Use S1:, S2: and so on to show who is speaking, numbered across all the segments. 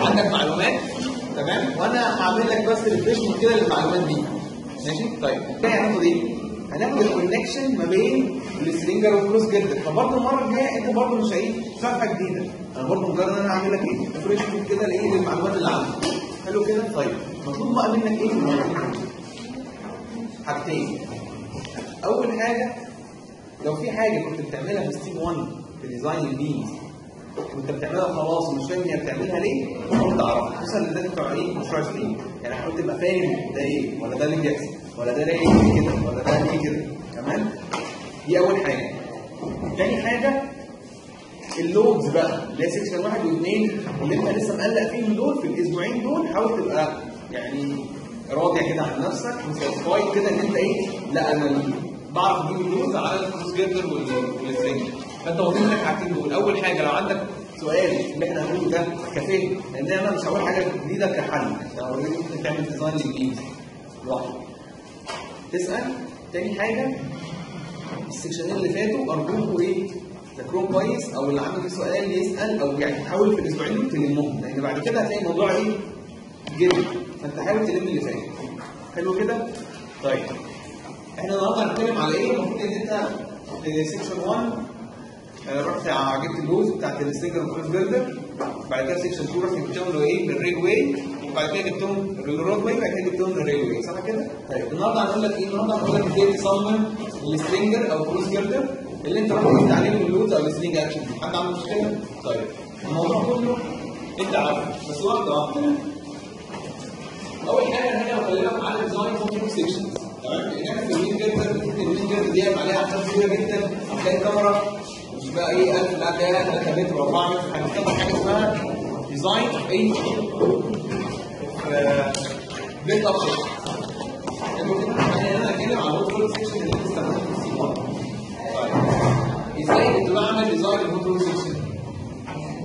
S1: عندك معلومات تمام؟ وأنا هعمل لك بس refreshment كده للمعلومات دي. ماشي طيب كده هناخد إيه؟ هناخد ال connection ما بين ال stringer وال cross girder فبرضه المرة الجاية انت برضه مش هعيد صفحة جديدة أنا برضه مجرد إن أنا هعمل لك إيه؟ refreshment كده لإيه؟ للمعلومات اللي عندك حلو كده؟ طيب مطلوب بقى منك إيه؟ حاجتين أول حاجة لو في حاجة كنت بتعملها في step 1 في design ال beams وانت بتعملها خلاص ومش فاهم هي بتعملها ليه المفروض تعرفها خصوصا اللي ده بتوع إيه مشروع سنين يعني حاول تبقى فاهم ده إيه ولا ده اللي ولا ده ليه كده ولا ده ليه كده. تمام؟ دي أول حاجة. تاني حاجة ال loads بقى اللي هي section واحد واثنين اللي أنت لسه مقلق فيهم دول في الأسبوعين دول حاول تبقى يعني راضي كده عن نفسك و satisfied كده إن أنت إيه لأ أنا بعرف أجيب ال loads على ال cross girder وال stringer فأنت واخدين لك حاجتين دول. أول حاجة لو عندك سؤال اللي إحنا هنقوله ده كافيه لأن أنا مش هقول حاجة جديدة كحل. already ممكن تعمل design جديد لوحدك تسأل. تاني حاجة السكشنين اللي فاتوا أرجوكوا إيه؟ تذاكروهم كويس أو اللي عنده سؤال يسأل أو يعني تحاول في الأسبوعين دول تلمهم. لأن بعد كده هتلاقي الموضوع إيه؟ جد فأنت حاول تلم اللي فات. حلو كده؟ طيب. إحنا النهارده هنتكلم على إيه؟ المفروض إن أنت في section 1 آه، رحت جبت ال loads بتاعت ال stringer cross girder بعد كده section 2 رحت جبتهم له إيه بال railway وبعد كده جبتهم ال roadway بعد كده جبتهم ال railway صح كده؟ طيب النهارده هنقول لك إيه؟ النهارده هنقول لك إزاي تصمم ال stringer أو cross girder اللي انت رحت جبت عليه ال loads أو ال straining action حد عنده مشكلة؟ طيب الموضوع كله انت عارفه بس واحدة واحدة أول حاجة إحنا بكلمك على design rolled sections تمام لأن إحنا في ال main girder ال main girder دي عليها أحمال كبيرة جدا هتلاقي الكمرة بقى إيه؟ 1000 لا ده 3 متر و4 متر هنستخدم حاجة اسمها design اي built up أنا هتكلم على ال rolled section اللي بنستخدمه في السي 1 طيب إزاي كنت بعمل design ال rolled section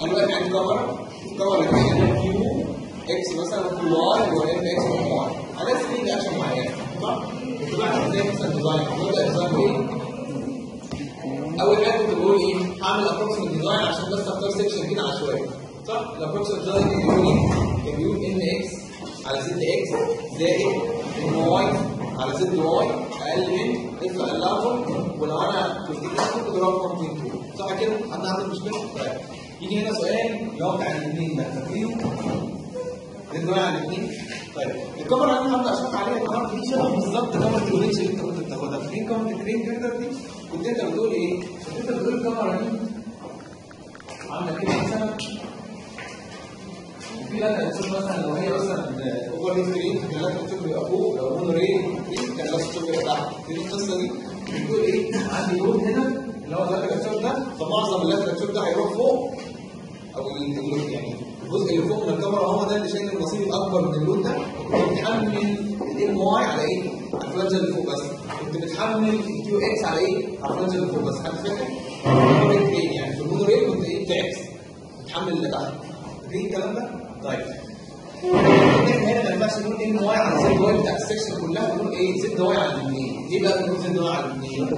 S1: أنا بقى عندي كمرة الكمرة اللي Qx مثلا Qy و Mx y على straining action معين صح؟ كنت بعمل إزاي مثلا design ببدا design إيه؟ أول حاجة كنت بقول إيه؟ هعمل approximate design عشان بس أختار section كده عشوائي صح؟ ال approximate design كان بيقول إيه؟ كان بيقول إن إكس على زد إكس زائد إن واي على Zy أقل من F allowable أنا كنت كده كنت من 2 صح كده؟ حد عنده مشكلة؟ طيب يجي هنا سؤال اللي هو بتاع الاثنين ده فاكرينه؟ نتبع على الاثنين طيب الكمرة اللي أنا هبدأ اشرح عليها النهارده دي شبه بالظبط كمرة ال crane اللي أنت كنت بتاخدها فاكرين كمرة ال crane girder دي كنت أنت بتقول إيه؟ كنت أنت بتقول الكمرة دي عاملة كده مثلا وفي lateral shock مثلا لو هي مثلا overhead crane كان lateral shock بيبقى فوق لو monorail كان lateral shock بيبقى تحت في القصة دي بتقول إيه؟ عندي load هنا اللي هو ال lateral ده فمعظم ال lateral ده هيروح فوق أو يعني الجزء اللي فوق من الكمرة هو ده اللي شايل النصيب الاكبر من ال load ده كنت بتحمل ال My على إيه؟ على ال flange اللي فوق بس كنت بتحمل ال Qx على إيه؟ على اللي فوق بس حد فاكر؟ فين يعني. في ال monorail كنت إيه؟ بتعكس بتحمل اللي تحت فاكرين الكلام ده؟ طيب. هنا ما ينفعش نقول My على Zy بتاع ال section كلها نقول إيه؟ Zy على الاثنين ليه بقى نقول Zy على الاثنين؟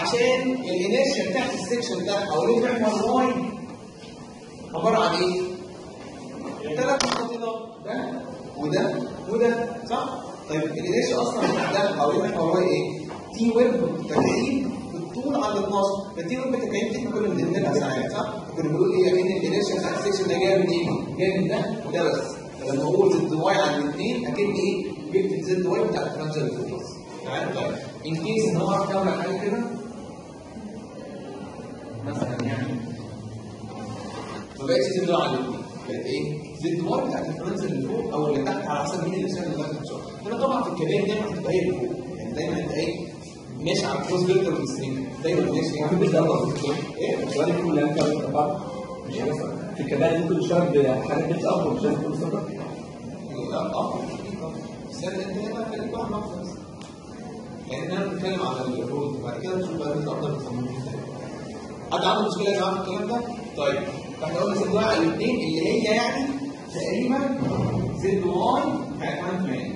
S1: عشان ال inertia بتاعت ال section ده أو ليه محور y عبارة عن إيه؟ ثلاث مستطيلات ده؟ وده؟ وده؟ صح؟ طيب ال inertia أصلا بتاع ليه محور y إيه؟ t web تكعيب بالطول على 12 فال t web تكعيب دي كنا بنعملها ساعات صح؟ كنا بنقول إيه إن ال inertia بتاعت ال section ده جاية من إيه؟ جاية من ده وده بس فلما أقول Zy على الاثنين اكن إيه؟ جبت Zy بتاع ال flange اللي فوق بس تمام طيب إن كيس إن هو عارف يعمل حاجة كده مثلا يعني ما بقتش y على الاثنين بقت إيه؟ Zy بتاعت ال flange اللي فوق أو اللي تحت على حسب مين اللي شايل اللي تحت هنا طبعا في الكباري دايما هتبقى هي يعني دايما انت إيه؟ ماشي على ال cross girder وال stringer دايما ماشي. يعني
S2: ممكن تقدر
S1: إيه؟
S2: السؤال يكون اللي انت طبعا مش في الكباري ممكن تشتغل بحاجات built up مش لازم تكون
S1: لا آه بس انت هنا خليك واحد واحد بس نتكلم على ال rolled وبعد كده نشوف بقى نصممه إزاي حد عنده مشكلة يا جماعة في الكلام ده؟ طيب فاحنا قلنا Zy على الاثنين اللي هي يعني تقريبا Zy بتاعت كمان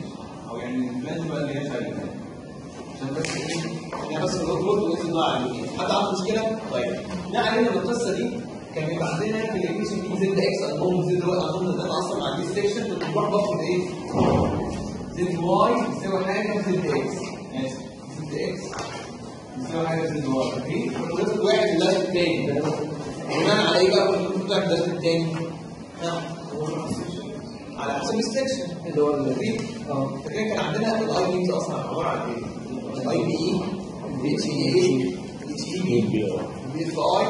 S1: ال flange بقى اللي هي شايله عشان بس يعني بس على الاثنين حد عنده مشكله؟ طيب ما علينا بالقصة دي كان بيبقى عندنا في ال equation دي Zx unknown Zy unknown ده أنا أصلا مع دي section كنت بروح بفرض إيه؟ زد واي يساوي حاجة زد إكس زد إكس يساوي حاجة زد واي أوكي ونفرض واحد لازم الثاني بناء على إيه بقى كنت بتعمل ده الثاني؟ على حسب السكشن
S2: اللي هو ال-
S1: فاكرين؟
S2: آه
S1: فاكرين كان عندنا الاي بي أصلا عبارة عن إيه؟ الاي بي اي اتش اي اي اتش اي بي بي اف اي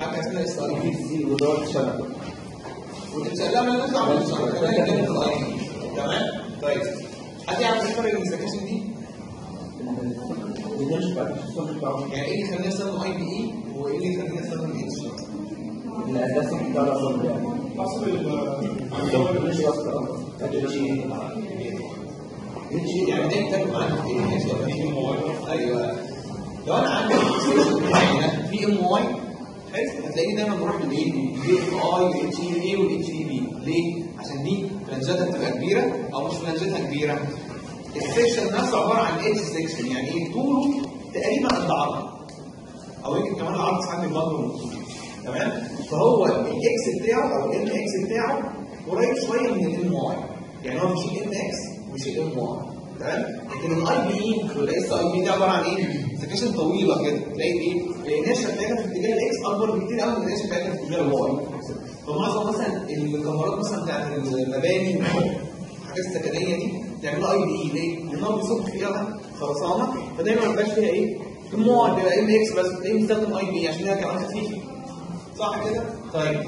S1: حاجة اسمها إس اي بي
S2: سي ودور شبكه
S1: وتتسلم من نفسه عمل الشغل كمان كانت الاي بي تمام؟ طيب حد يعرف إيه الفرق بين السكشن دي؟ يعني إيه اللي يخلينا نستخدم IPE وإيه اللي يخلينا نستخدم H؟
S2: الاساسي بتاع الرقم يعني
S3: حسب ال
S1: إيه؟ أيوه لو أنا عندي في My حلو هتلاقيني دايما بروح للايه؟ للبي اف اي والاتش اي والاتش اي بي ليه؟ عشان دي فلانجاتها بتبقى كبيره أو مش فلانجاتها كبيره ال section نفسه عباره عن H section يعني إيه؟ طوله تقريبا قد عرضه أو يمكن كمان العرض ساعات بيبقى نص تمام؟ فهو ال X بتاعه أو ال Mx بتاعه قريب شوية من ال My يعني هو مش ال Mx مش ال My تمام؟ لكن ال IPE وال SIB ده عبارة عن إيه؟ sections طويلة كده تلاقي إيه؟ ال inertia بتاعتها في اتجاه ال X أكبر بكتير قوي من الانيشال بتاعتها في اتجاه الواي فمعظم مثلا الكمرات مثلا بتاعت المباني الحاجات السكنية دي تعملوا IPE ليه؟ لأن هو بيصب فيها خرسانة فدايما ما بيبقاش فيها إيه؟ My بيبقى Mx بس تلاقيه مستخدم IPE عشان هي كمان خفيفة صح كده؟ طيب.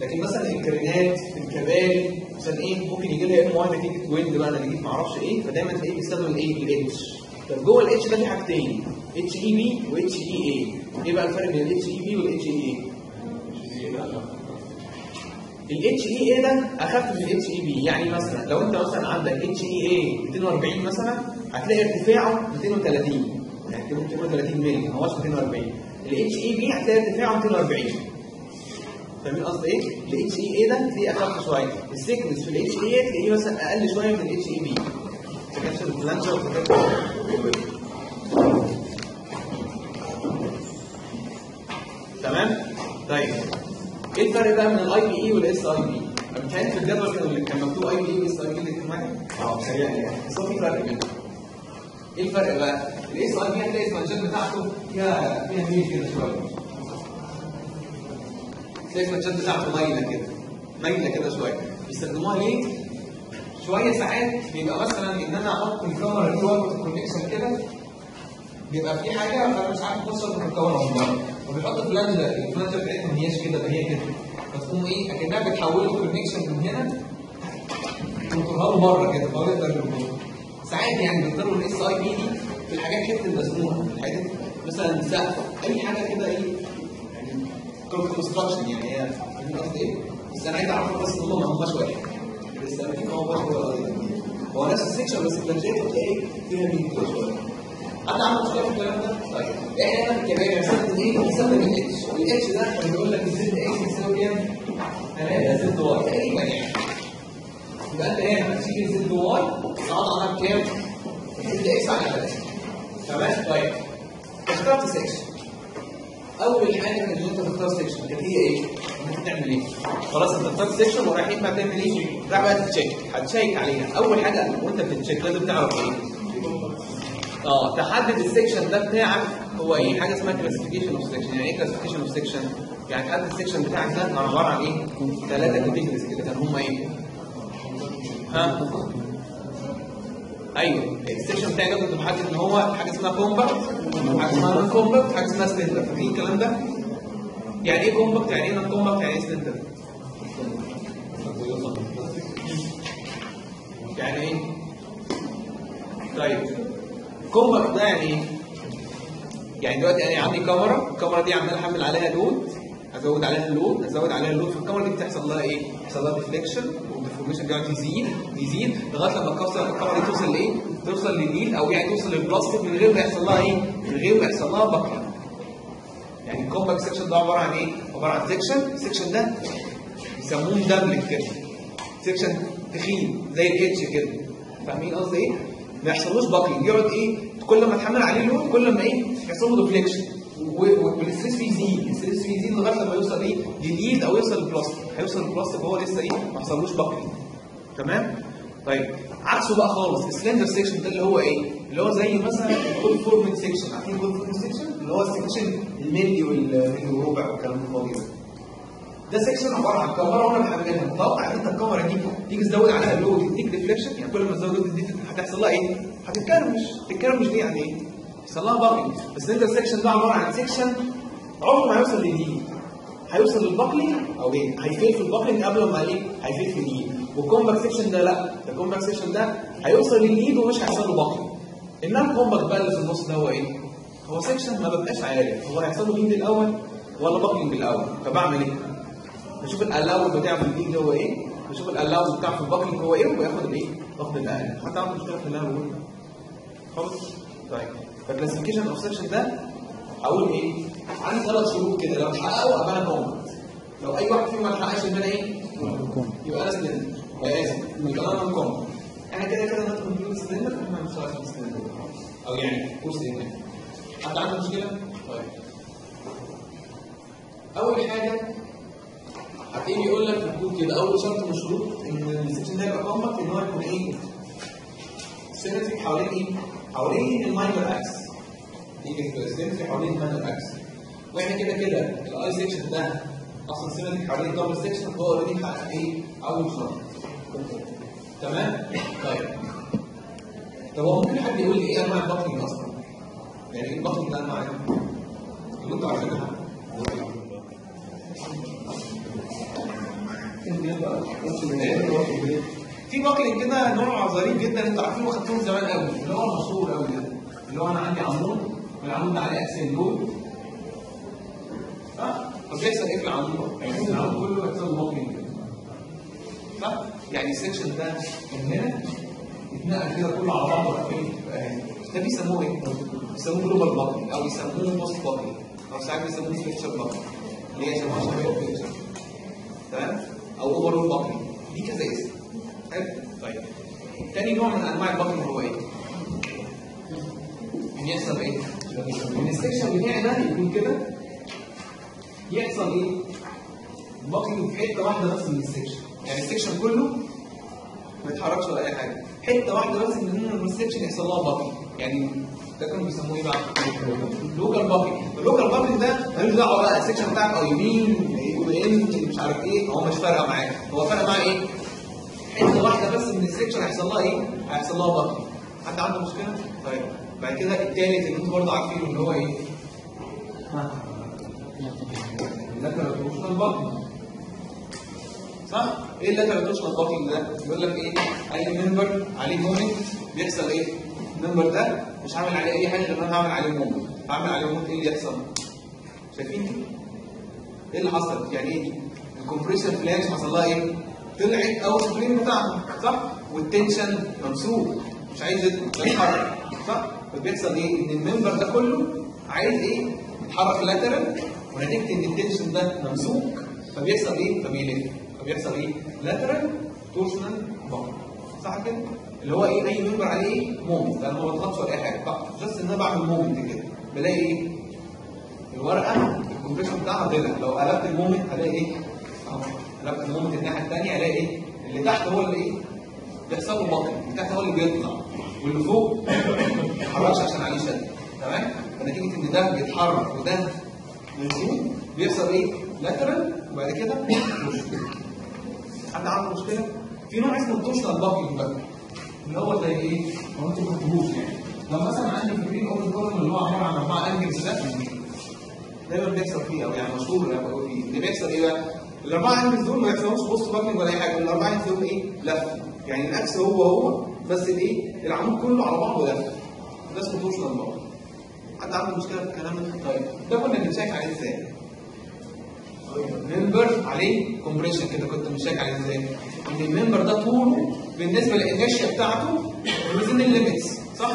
S1: لكن مثلا ال crane ات الكباري عشان إيه ممكن يجي لها My نتيجه wind بقى نتيجه معرفش إيه فدايما تلاقيه بيستخدم الايه الاتش طب جوه الاتش ده في حاجتين اتش اي بي واتش اي اي إيه بقى الفرق بين الاتش اي بي والاتش اي اي؟ الاتش اي اي ده أخف من الاتش اي بي يعني مثلا لو أنت مثلا عندك HEA 240 مثلا هتلاقي ارتفاعه 230 يعني 230 مللي ما هوش 240 ال HEB هتلاقي ارتفاعه 240 فاهمين قصدي إيه؟ ال HEA ده تلاقيه أخف شوية ال thickness في ال HEA تلاقيه مثلا أقل شوية من ال HEB تمام؟ طيب إيه الفرق بقى من ال IPE وال SIB؟ كان في الجدول كان كان مكتوب IPE و SIB واحد؟ آه سريع يعني بس هو في فرق بينهم إيه الفرق بقى؟ ال SIB هتلاقي ال flange بتاعته فيها فيها ميل كده شوية تلاقي ال flange بتاعته مايله كده. مايله كده شوية. بيستخدموها ليه؟ شوية ساعات بيبقى مثلا إن أنا أحط الكمرة دي واربط ال connection كده بيبقى في حاجة أنا مش عارف أوصل بالكاميرا من بره. وبيحط فلانجه الفلانجه بتاعتها ما هياش كده ده هي كده. فتقوم إيه؟ أكنها بتحول له الكونكشن من هنا وتطلعها له بره كده فهو يقدر يربطه ساعات يعني بيضطروا الاس اي بي دي في الحاجات حتة المسموحه الحاجات مثلا سقف أي حاجة كده إيه؟ يعني كونستراكشن يعني هي فاهمين قصدي إيه؟ بس أنا عايز أعرف بس ان هم ما هماش واحد السلامتين هو واحد هو القضية هو نفس ال section بس ال flange ات بتلاقي فيها ميل كده شوية حد عنده مشكله في الكلام ده؟ طيب إحنا هنا في الكباري بنستخدم إيه؟ بنستخدم ال H وال H ده بيقول لك الزد إكس يساوي كام؟ 3 Zy تقريبا يعني يبقى أنت هنا هتيجي زد واي تقعد على بكام؟ زد إكس على 3 تمام؟ طيب اخترت section أول حاجة ان انت تختار section كانت هي إيه؟ إنك تعمل إيه؟ خلاص أنت اخترت section ورايحين بقى تعمل إيه؟ رايح بقى ت check. هت check عليها. أول حاجة وأنت بت check لازم تعرف إيه؟ آه تحدد ال section ده بتاعك هو إيه؟ حاجة اسمها classification of section يعني إيه classification of section يعني تحدد ال section بتاعك ده عبارة عن إيه؟ ثلاثة categories كده. كان هم إيه؟ ها؟ أيوه. ال section بتاعي ده كنت محدد إن هو حاجة اسمها compact حاجة اسمها non-compact حاجة اسمها slender فاكرين الكلام ده يعني إيه compact يعني إيه non-compact يعني إيه slender يعني إيه طيب compact ده يعني إيه؟ يعني دلوقتي أنا عندي كمرة الكمرة دي عمال احمل عليها load ازود عليها ال load ازود عليها ال load فالكمرة دي بتحصل لها إيه؟ بيحصل لها deflection ال compression بتاعته يزيد يزيد لغاية لما الكمرة الكمرة دي توصل لإيه؟ توصل للنيل أو يعني توصل للبلاستيك من غير ما يحصل لها إيه؟ من غير ما يحصل لها buckling يعني ال compact section ده عبارة عن إيه؟ عبارة عن section ال section ده بيسموه مدبلج كده section تخين زي ال H كده فاهمين قصدي إيه؟ ما يحصلوش buckling يقعد إيه؟ كل ما تحمل عليه load كل ما إيه؟ يحصل له deflection وال stress فيه يزيد ال stress فيه يزيد لغاية لما يوصل إيه؟ لل yield أو يوصل للبلاستيك هيوصل للبلاستيك وهو لسه إيه؟ ما حصلوش buckling تمام؟ طيب عكسه بقى خالص ال slender section ده اللي هو إيه؟ اللي هو زي مثلا ال cold formed section عارفين ال cold formed section؟ اللي هو ال section الملي والملي وربع والكلام الفاضي ده ده section عبارة عن كمرة وأنا بحملها متوقع إن أنت الكمرة دي تيجي تزود عليها ال load تديك deflection يعني كل ما تزود هتحصل لها إيه؟ هتتكرمش تتكرمش دي يعني إيه؟ يحصل لها buckling ال section ده عبارة عن section عمره ما هيوصل لل yield. هيوصل لل buckling أو إيه؟ هي fail في ال buckling قبل ما إيه؟ هي fail في ال yield وال compact section ده لأ. ال compact section ده هيوصل لل yield ومش هيحصل له buckling إنما ال non-compact بقى اللي في النص ده هو إيه؟ هو section ما ببقاش عارف هو هيحصل له yield الأول ولا buckling الأول فبعمل إيه؟ بشوف الالاو بتاعه في الدين هو إيه؟ بشوف ال allowable بتاعه في ال buckling هو إيه؟ وياخد الايه باخد الأقل. حد عنده مشكلة في اللي أنا خالص؟ طيب. فال classification of ده هقول إيه؟ عندي ثلاث شروط كده لو اتحققوا أبقى أنا compact لو أي واحد فيهم ما اتحققش يبقى أنا إيه؟ يبقى أنا slender يبقى اسف يبقى أنا non-compact إحنا كده كده ندخل في slender إحنا مش عارفين slender أو يعني course هنا حد عنده مشكلة؟ طيب. أول حاجة هتلاقيه يقول لك في الكود كده أول شرط من الشروط إن ال section ده يبقى compact ان هو يكون إيه؟ symmetric حوالين إيه؟ حوالين ال minor axis. دي كده symmetric حوالين ال minor axis وإحنا كده كده ال I section ده أصلا symmetric حوالين ال double section هو already حقق إيه؟ اول شرط تمام؟ طيب طب هو ممكن حد يقول لي إيه أنواع ال buckling أصلا؟ يعني إيه ال buckling ده أنواع؟ اللي أنتوا عارفينها في buckling كده نوع ظريف جدا أنتوا عارفينه وخدتوه من زمان قوي اللي هو المشهور قوي ده اللي هو أنا عندي عمود والعمود ده عليه axial load صح؟ طب بيحصل إيه في العمود؟ العمود كله بيحصل له buckling صح؟ يعني ال section ده من هنا يتنقل كده كله على بعضه فين؟ ده بيسموه إيه؟ بيسموه global buckling أو بيسموه post buckling أو ساعات بيسموه flexural buckling اللي هي شبه شبه ال flexure تمام؟ أو overall buckling دي كذا اسم حلو طيب تاني نوع من أنواع ال buckling هو إيه؟ إن يحصل إيه؟ ان بتاعي ده يكون كده يحصل إيه؟ buckling في حتة واحدة بس من ال section يعني ال section كله ما يتحركش ولا أي حاجة حتة واحدة بس من ال section يحصل لها buckling يعني ده كانوا بيسموه إيه بقى؟ local buckling ال local buckling ده ملوش دعوة بقى ال section بتاعك أو يمين يمين مش عارف إيه هو مش فارقة معاه هو فارق معاه إيه؟ حتة واحدة بس من ال section هيحصل لها إيه؟ هيحصل لها buckling حد عنده مشكلة؟ طيب بعد كده الثالث اللي أنتوا برضه عارفينه اللي هو إيه؟ ها ال lateral buckling صح؟ إيه ال lateral torsional buckling ده؟ بيقول لك إيه؟ اي member عليه moment بيحصل إيه؟ ال member ده مش هعمل عليه اي حاجة غير أنا هعمل عليه moment هعمل عليه moment إيه اللي يحصل؟ شايفين؟ إيه اللي حصل؟ يعني إيه دي؟ ال compression flange حصل لها إيه؟ طلعت out of plane بتاعها صح؟ وال tension ممسوك مش عايز يتحرك صح؟ فبيحصل إيه؟ إن ال member ده كله عايز إيه؟ يتحرك lateral ونتيجه إن ال tension ده ممسوك فبيحصل إيه؟ فبيلف فبيحصل إيه؟ lateral torsional buckling صح كده؟ اللي هو إيه؟ أي member عليه؟ moment أنا ما بضغطش ولا أي حاجة؟ بس إن أنا بعمل moment كده بلاقي إيه؟ الورقة ال compression بتاعها طلع لو قلبت ال moment هلاقي إيه؟ اهو قلبت ال moment الناحية الثانية هلاقي إيه؟ اللي تحت هو اللي إيه؟ بيحصل له buckling اللي تحت هو اللي بيطلع واللي فوق ما يتحركش عشان عليه شد تمام؟ فنتيجة إن ده بيتحرك وده منزوم بيحصل إيه؟ lateral وبعد كده حد عنده مشكلة؟ في نوع اسمه ال torsional buckling بقى اللي هو زي إيه؟ هو أنتوا ما كتبوش يعني لو مثلا عندي فاكرين open column اللي هو عبارة عن أربعة angles ده دايما بيحصل فيه أو يعني مشهور اللي بقول فيه اللي بيحصل إيه بقى؟ الأربعة angles دول ما يحصلهمش post buckling ولا أي حاجة الأربعة angles دول إيه؟ لف يعني ال axis هو هو بس الايه؟ العمود كله على بعضه لف ده اسمه torsional buckling حد عنده مشكلة في الكلام ده؟ طيب ده كنا بنشيك عليه إزاي؟ member عليه compression كده كنت بشيك عليه إزاي؟ إن ال member ده طوله بالنسبة لل inertia بتاعته within ال limits صح؟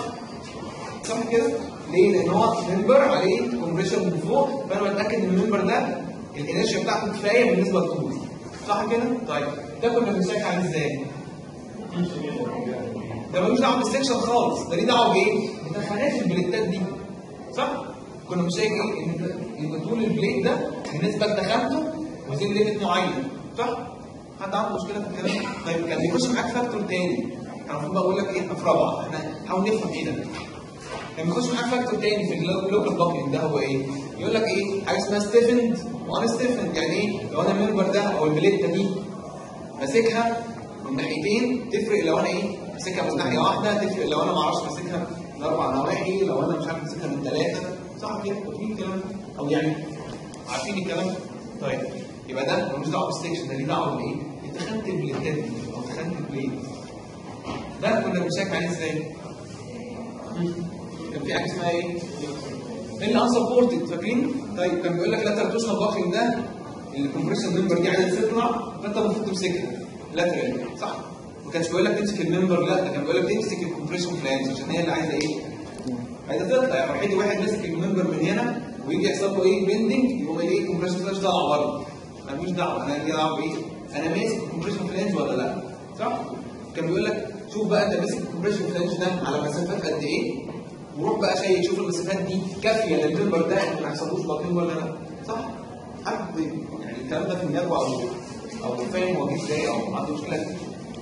S1: صح كده؟ ليه؟ لأن هو member عليه compression من فوق فأنا بتأكد إن ال member ده ال inertia بتاعته كفاية بالنسبة للطول صح كده؟ طيب ده كنا بنشيك عليه إزاي؟ ده ملوش دعوة بال section خالص ده ليه دعوة بإيه؟ بتخانات البليتات دي صح؟ كنا بنشيك إيه؟ إن طول ال plate ده بالنسبة لتخانته within limit معين صح؟ حد عنده مشكلة في الكلام؟ طيب كان بيخش معاك factor تاني أنا المفروض بقول لك إيه في رابعه إحنا نحاول نفهم إيه ده كان بيخش معاك factor تاني في ال local buckling ده هو إيه؟ يقول لك إيه؟ حاجة اسمها stiffened و unstiffened يعني إيه؟ لو أنا ال member ده أو البليته دي ماسكها من ناحيتين تفرق لو أنا إيه ماسكها من ناحية واحدة تفرق. لو أنا ما أعرفش ماسكها من أربع نواحي لو أنا مش عارف ماسكها من ثلاثة صح كده؟ في الكلام أو يعني عارفين الكلام طيب يبقى ده ملوش دعوة بال section. ده ليه دعوة بايه؟ تخانة البليتات دي أو تخانة ال plate ده كنا بنشيك عليه إزاي؟ كان في حاجة اسمها إيه؟ ال unsupported فاكرين؟ طيب كان بيقول لك lateral torsional buckling ده ال compression member دي عايزة تطلع فأنت المفروض تمسكها. lateral صح؟ ما كانش بيقول لك تمسك ال member لا ده كان بيقول لك تمسك ال compression flange عشان هي اللي عايزة إيه؟ عايزة تطلع يعني وحيد واحد ماسك ال member من هنا ويجي يحصل له إيه bending يقوم إيه ال compression flange طالع بره ملوش دعوة أنا ليه دعوه بايه؟ أنا ماسك ال compression flange ولا لا؟ صح؟ كان بيقول لك شوف بقى أنت ماسك ال compression flange ده على مسافات قد إيه؟ وروح بقى شيك شوف المسافات دي كافية لل member ده انه ما يحصلوش buckling ولا لا؟ صح؟ حد يعني الكلام ده في دماغه أو أو فاهم هو جه إزاي أو ما عنده مشكله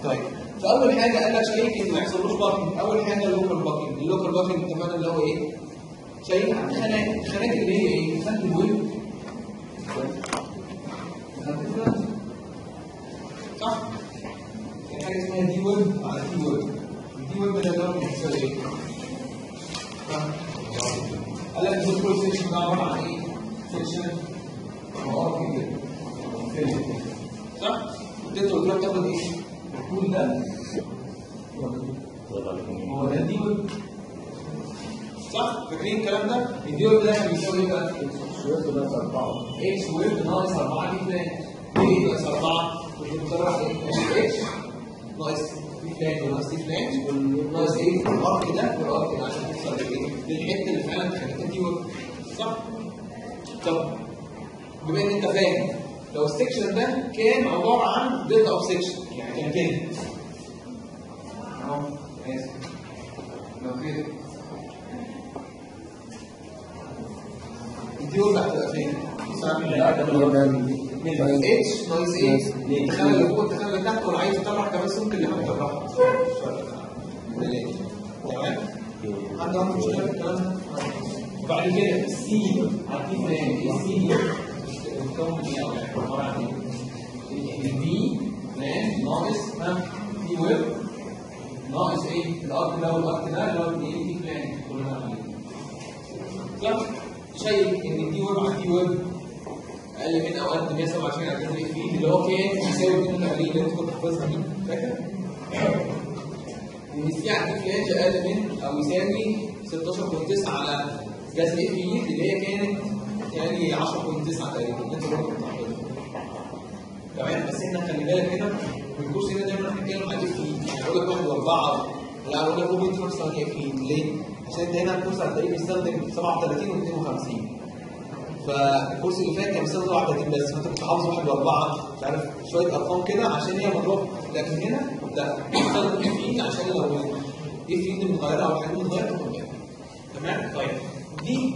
S1: طيب فأول حاجة قال لك شيء إنه ما يحصلوش باكينج أول حاجة اللوكال باكينج اللوكال باكينج اتفقنا اللي هو إيه؟ شيء خانات الخانات اللي هي إيه؟ خانات الويب صح؟ في حاجة اسمها دي ويب على دي ويب الدي ويب ده اللي هو بيحصل إيه؟ قال لك الكل سيكشن ده عبارة عن إيه؟ سيكشن مواقف كده صح؟ انت قلت لك تاخد إيه؟ الكول صح؟ فاكرين الكلام ده؟ الدي ويب ده بيساوي إيه بقى؟
S2: شوية بس أربعة
S1: إكس ويب ناقص 4 دي فلان ليه ناقص 4 كنت بصرف إيه إكس ناقص دي فلان وناقص دي فلان وناقص إيه الارك ده والارك ده عشان توصل للحته اللي فعلا خلتها دي صح طب بما ان انت فاهم لو ال section ده كان عباره عن built up section يعني كان كده اهو اسف لو كده ال d web هتبقى فين؟
S2: من
S1: اتش ناقص إيه؟ تخيل اللي فوق تخيل اللي تحت ولا عايز تطلع كمان ممكن اللي فوق تطلع تمام؟ حد عنده مشكله في الكلام ده؟ وبعد كده السي عارفين؟ السي بتتكون من؟ عباره عن إيه؟ الدي مان ناقص ها t web ناقص إيه؟ ال arc ده وال arc ده اللي هو الايه؟ t flange كلنا عارفين صح؟ شايف إن d web على t web أقل من أو قد 127 على جذر Fy اللي هو كان يساوي 2 تقريبا اللي انت كنت حافظها دي فاكر؟ إن ال c على t flange أقل من أو يساوي 16.9 على جذر Fy اللي هي كانت يعني 10.9 تقريبا تمام بس إحنا خلي بالك هنا في ال course هنا دايما بنتكلم عن F يعني أقول لك واحد وأربعة. لا أقول لك روبوت فورس ثانية F ليه؟ عشان أنت هنا ال course هتلاقيه بيستخدم 37 و 52 فال course اللي فات كان بيستخدم 31 بس فأنت كنت حافظ واحد وأربعة. مش عارف شوية أرقام كده عشان هي مضروب لكن هنا لا بيستخدم Fy عشان لو Fy دي متغيرة أو حاجة متغيرة تمام؟ طيب. دي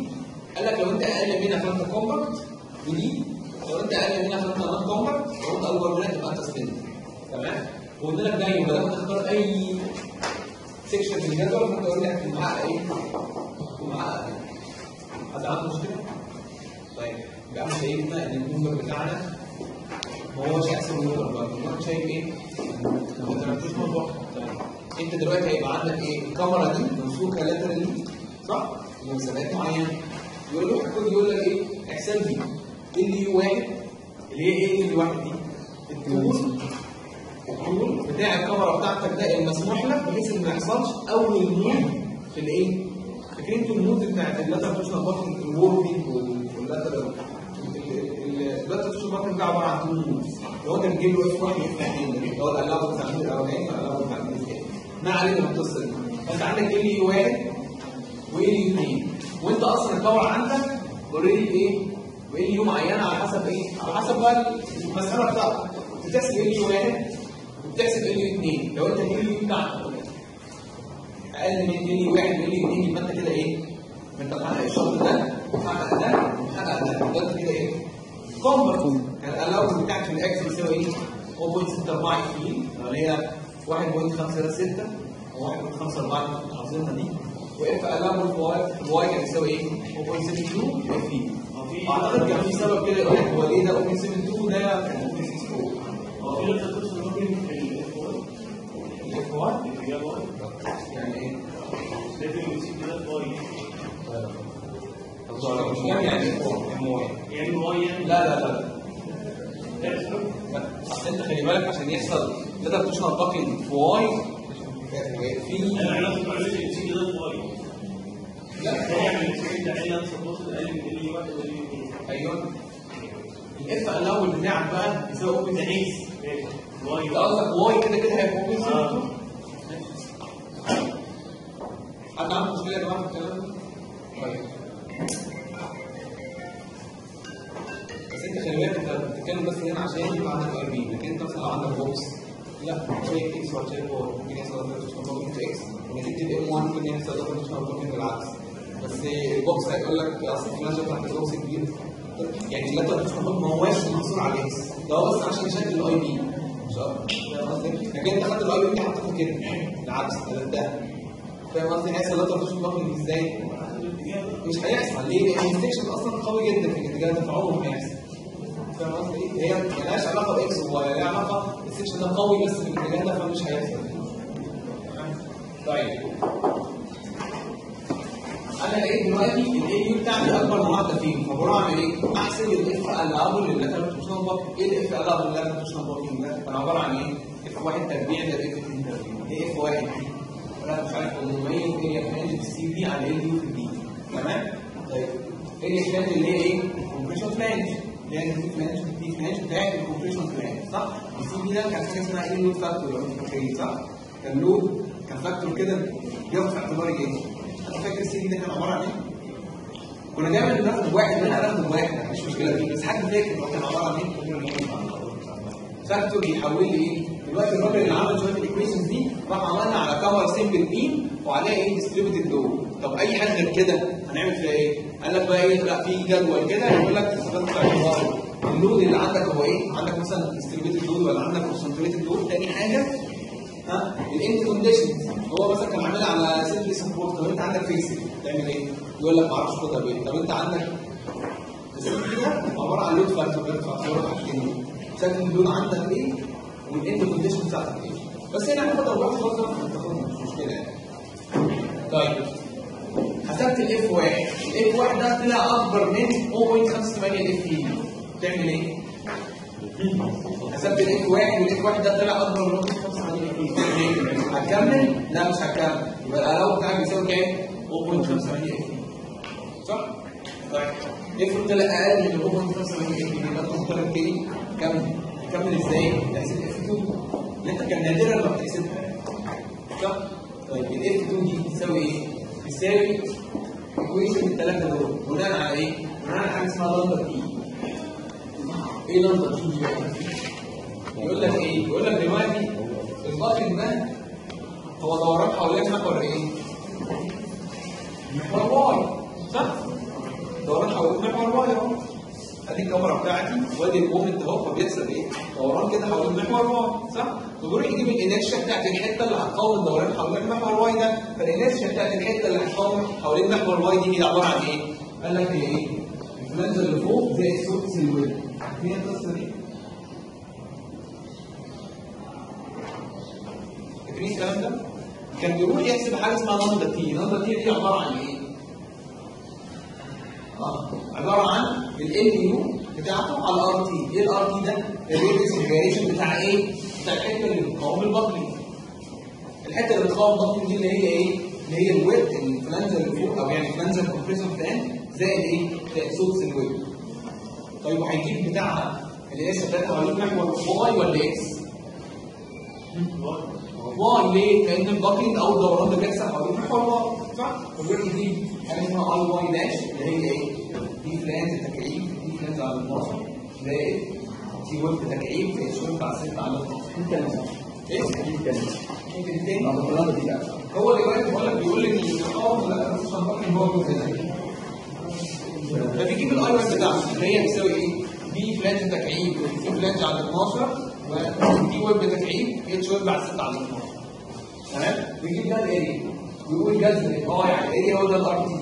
S1: قال لك لو أنت أقل منها فأنت compact ودي لو انت أقل منها فانت non compact لو انت اكبر منها تبقى انت slender تمام وقلنا لك دايما بدل ما تختار أي section في الجدول فانت قول لك معاه إيه ومعاه إيه حد عنده مشكلة؟ طيب يبقى إحنا شايفنا إن ال number بتاعنا ما هوش أحسن من ال number برضه انت شايف إيه؟ ما تركزش موضوع طيب أنت دلوقتي هيبقى عندك إيه؟ الكمرة دي ممسوكه laterally صح؟ بمسافات معينة يقول كود يقول لك إيه؟ احسب لي ال Lu واحد اللي هي إيه ال Lu واحد دي؟ الطول الطول بتاع الكمرة بتاعتك ده المسموح لك بحيث ان ما يحصلش اول mode في الايه؟ فاكرين أنتوا المود بتاعت اللاتر توشن بارتنج الوركينج واللاتر اللاتر توشن ده عباره عن تو مودز لو انت بتجيب له اف 1 اف 2 اللي هو الالعاب بتاع الجزء الاولاني والالعاب بتاع الجزء الثاني ما علينا من القصة دي فانت عندك ال يو 1 وال يو 2 وانت أصلا الكور عندك اوريدي إيه وال يو معينه على حسب إيه؟ على حسب بقى المسألة بتاعتك بتحسب ال يو 1 وبتحسب Lu 2 لو أنت ال Lu بتاعتك أقل من Lu 1 و Lu 2 يبقى أنت كده إيه؟ أنت محقق الشرط ده محقق ده محقق ده. يبقى أنت كده إيه؟ compact يعني ال allowable بتاعك في ال X بيساوي إيه؟ 0.64 اللي هي 1.56 أو 1.54 عاوزينها دي. و F allowable في Y في يساوي إيه؟ 0.72 Fy اعتقد كان في سبب كده يقول لك هو ليه ده؟ 0.72 ده كان 0.64
S3: هو في لسه قصه ممكن في الاف 1
S1: الاف واي
S3: اللي هي واي
S1: يعني إيه؟
S3: لازم يسيب
S1: مش فاهم يعني واي
S3: يعني واي
S1: لا لا لا.
S3: ده
S1: أنت خلي بالك عشان يحصل تقدر تشنط باكينج في واي في
S3: أنا علاقه معلش يسيب كده واي
S1: لا.
S3: ده يعني ده بص أقل من اللي واحد
S1: أيوه الاف الأول بتاعك بقى يساوي اوبن إكس
S3: واي.
S1: انت قصدك واي كده كده هيبقى اوبن
S3: آه.
S1: حد عنده مشكلة يا جماعة في الكلام ده؟ طيب. بس أنت خلي بالك أنت بتتكلم بس هنا عشان يبقى عندك اي بي لكن أنت مثلا لو عندك بوكس لا شايف إكس ولا شايف واي ممكن يحصل لك تشنط إكس ونتيجه الام 1 ممكن يحصل لك تشنط بالعكس. بس ال box هيقول لك أصل الفلاشه بتاعت ال box كبير. يعني lateral torsion ما هواش محصور على ال X ده هو بس عشان يشكل ال I beam فاهم قصدي؟ لكن أنت خدت ال I beam انت حطيته كده. بالعكس ده فاهم قصدي؟ هيحصل lateral torsion buckling إزاي؟ مش هيحصل. ليه؟ لأن ال section أصلا قوي جدا في الاتجاه ده فعمره ما هيحصل فاهم قصدي؟ هي مالهاش علاقة ب X و Y لها علاقة. ال section ده قوي بس في الاتجاه ده فمش هيحصل. طيب. أنا لقيت دلوقتي الاي يو بتاعتي أكبر معدل فيه فبروح اعمل إيه؟ احسب الاف الابل اللاترال توشنال باكينج إيه الاف الابل اللاترال توشنال باكينج ده؟ كان عبارة عن إيه؟ اف واحد تربيع ده اف 2 تربيع إيه اف واحد؟ أنا مش عارف 800 هي فرنج السي بي على ال يو في البي تمام؟ طيب إيه الفلانج اللي هي إيه؟ كومبريشن اللي هي الدي فلانج الدي فلانج بتاعت الكومبريشن فلانج صح؟ ال CB ده كان حاجة اسمها إيه load factor لو انت فاكرين صح؟ كان load كان factor كده بياخد في اعتبار إيه؟ أنا فاكر ال CB ده كان عبارة عن إيه؟ كنا دايما بناخد واحد منها ناخد واحد مفيش مشكلة فيه بس حد فاكر هو كان عبارة عن إيه؟ factor بيحول لي إيه؟ دلوقتي الراجل اللي عمل شوية ال equations دي راح عملنا على كفر simple beam وعليها إيه distributed load طب أي حاجة غير كده هنعمل فيها إيه؟ قال لك بقى إيه لا في جدول كده يقول لك استفدت ال load اللي عندك هو إيه؟ عندك مثلا distributed load ولا عندك concentrated load تاني حاجة ها ال end conditions هو مثلا كان عاملها على simply support طب أنت عندك fixed تعمل إيه؟ يقول لك ما أعرفش خدها بايه طب أنت عندك عبارة عن load factor بيراعي صورة حاجتين شكل ال load عندك إيه؟ وال end condition بتاعتك إيه؟ بس هنا هناخدها لوحدها خالص أنت مش مشكلة يعني طيب حسبت الاف واحد ال F واحد ده طلع أكبر من 0.58 ال FY تعمل إيه؟ حسبت ال F واحد وال F واحد ده طلع أكبر من 0.58 هتكمل؟ لا مش هتكمل يبقى ال allow بتاعك بيساوي كام؟ 0.58 FY صح؟ طيب افرض طلع أقل من 0.58 FY يبقى انت مختار إيه؟ كمل كمل إزاي؟ تحسب F 2 اللي انت كان نادرا ما بتحسبها صح؟ طيب ال F 2 دي بتساوي إيه؟ بتساوي equation الثلاثه دول بناء على إيه؟ بناء على حاجة اسمها lambda T إيه lambda T دي بقى؟ يقول لك إيه؟ يقول لك دلوقتي ال buckling ده هو دوران حوالين محور إيه؟ محور Y صح؟ دوران حوالين محور Y اهو ادي الكمرة بتاعتي وادي ال moment اهو فبيحصل إيه؟ دوران كده حوالين محور Y صح؟ فبيروح يجيب ال inertia بتاعت الحتة اللي هتقاوم الدوران حوالين محور Y ده فال inertia بتاعت الحتة اللي هتقاوم حوالين محور Y دي هي عبارة عن إيه؟ قال لك إيه؟ ال flange اللي فوق زي السوكس الويب عارفين القصة دي؟ فاكرين الكلام ده؟ كان بيروح يحسب حاجة اسمها lambda T، lambda T دي عبارة عن إيه؟ آه عبارة عن LU بتاعته على RT، إيه ال RT ده؟ ال radius of gyration بتاع إيه؟ بتاع الحتة اللي بتقاوم ال buckling. الحتة اللي بتقاوم ال buckling دي اللي هي إيه؟ اللي هي ال web ال flange اللي فوق أو يعني ال flange ال compression flange زائد إيه؟ زائد سوكس الويب. طيب وهيجيب بتاعها اللي هي شغاله حوالين محور Y ولا X؟ Y ليه؟ لأن ال buckling أو الدوران ده بيحصل حوالين Y صح؟ فبيقول دي حاجة اسمها اي واي داش اللي هي إيه؟ دي فلانز تكعيب دي فلانز على 12 زائد دي ويب تكعيب في اتش ويب على 6 على 12
S2: انت اللي
S1: إيه؟
S2: انت اللي
S1: التاني
S2: دي
S1: هو دلوقتي بقول لك بيقول لك الارقام لا مش الباكينج هو الجزء ده فبيجيب الايرون بتاعته اللي هي بتساوي إيه؟ دي فلانج تكعيب في فلانج على 12 ودي ويب تكعيب اتش ويب على 6 على 12 تمام؟ بيجيب ده الاريا ويقول جذر آه يعني الاريا هو ده الار تي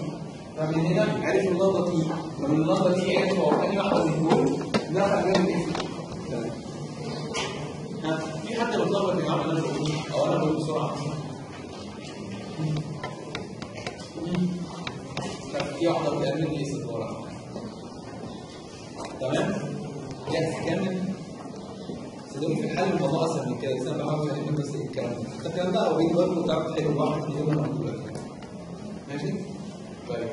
S1: فمن هنا عرف اللمبه تي فمن اللمبه تي عرف هو ثاني واحدة دول ده إيه؟ ها في حد بتلخبط يا جماعة أنا بقول أو أنا بقول بسرعة في واحدة بتعمل لي ست تمام؟ جاهز كامل صدقني في الحل الموضوع اسهل من كده أنا بحاول افهم بس الكلام ده الكلام ده أو بيجي برضه تعرف تحل واحد بقول لك ماشي؟ طيب